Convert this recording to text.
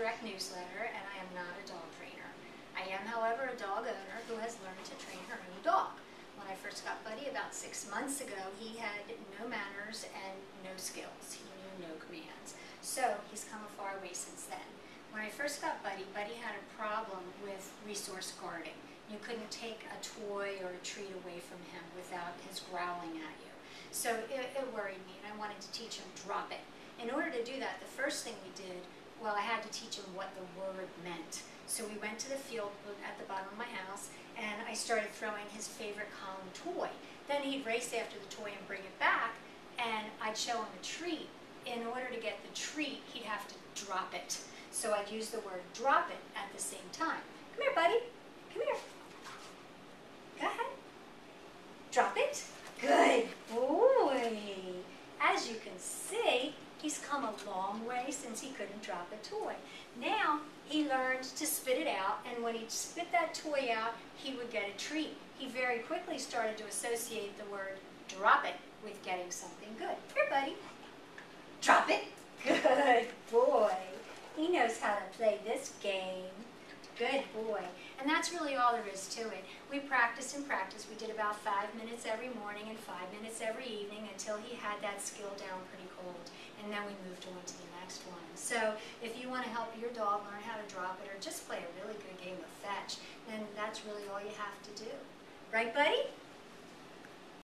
Direct newsletter, and I am not a dog trainer. I am, however, a dog owner who has learned to train her own dog. When I first got Buddy about six months ago, he had no manners and no skills. He knew no commands. So he's come a far way since then. When I first got Buddy, Buddy had a problem with resource guarding. You couldn't take a toy or a treat away from him without his growling at you. So it, it worried me, and I wanted to teach him drop it. In order to do that, the first thing we did well, I had to teach him what the word meant. So we went to the field at the bottom of my house, and I started throwing his favorite Colin toy. Then he'd race after the toy and bring it back, and I'd show him a treat. In order to get the treat, he'd have to drop it. So I'd use the word drop it at the same time. Come here, buddy. Come here. Go ahead. Drop it. Good boy. As you can see, He's come a long way since he couldn't drop a toy. Now he learned to spit it out, and when he'd spit that toy out, he would get a treat. He very quickly started to associate the word drop it with getting something good. Here, buddy. Drop it. Good boy. He knows how to play this game. Good boy. And that's really all there is to it. We practiced and practiced. We did about five minutes every morning and five minutes every evening until he had that skill down pretty cold. And then we moved on to the next one. So if you want to help your dog learn how to drop it or just play a really good game of fetch, then that's really all you have to do. Right, buddy?